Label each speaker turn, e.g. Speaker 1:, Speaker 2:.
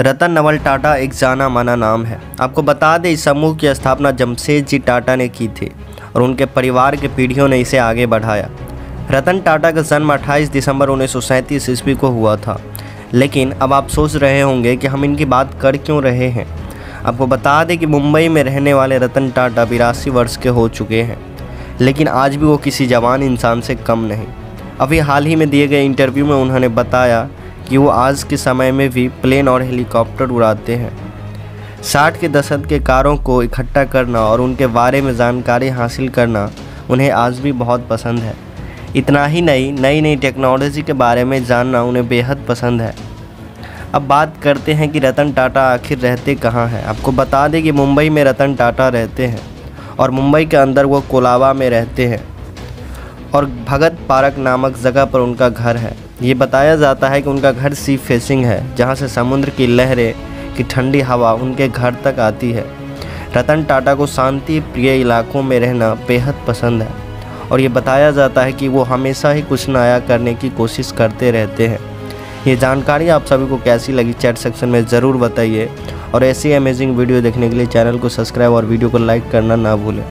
Speaker 1: रतन नवल टाटा एक जाना माना नाम है। आपको बता दें, इस समूह की स्थापना जमशेद जी टाटा ने की थी और उनके परिवार के पीढ़ियों ने इसे आगे बढ़ाया। रतन टाटा का जन्म 28 दिसंबर उन्नीस सौ सैंतीस ईस्वी को हुआ था। लेकिन अब आप सोच रहे होंगे कि हम इनकी बात कर क्यों रहे हैं? आपको बता दें कि मुंबई में रहने वाले रतन टाटा बिरासी वर्ष के हो चुके हैं, लेकिन आज भी वो किसी जवान इंसान से कम नहीं। अभी हाल ही में दिए गए इंटरव्यू में उन्होंने बताया कि वो आज के समय में भी प्लेन और हेलीकॉप्टर उड़ाते हैं। साठ के दशक के कारों को इकट्ठा करना और उनके बारे में जानकारी हासिल करना उन्हें आज भी बहुत पसंद है। इतना ही नहीं नई नई टेक्नोलॉजी के बारे में जानना उन्हें बेहद पसंद है। अब बात करते हैं कि रतन टाटा आखिर रहते कहाँ हैं। आपको बता दें कि मुंबई में रतन टाटा रहते हैं और मुंबई के अंदर वो कोलाबा में रहते हैं। और भगत पार्क नामक जगह पर उनका घर है। ये बताया जाता है कि उनका घर सी फेसिंग है, जहाँ से समुद्र की लहरें, की ठंडी हवा उनके घर तक आती है। रतन टाटा को शांति प्रिय इलाकों में रहना बेहद पसंद है, और ये बताया जाता है कि वो हमेशा ही कुछ नया करने की कोशिश करते रहते हैं। ये जानकारी आप सभी को कैसी लगी चैट सेक्शन में ज़रूर बताइए, और ऐसी अमेजिंग वीडियो देखने के लिए चैनल को सब्सक्राइब और वीडियो को लाइक करना ना भूलें।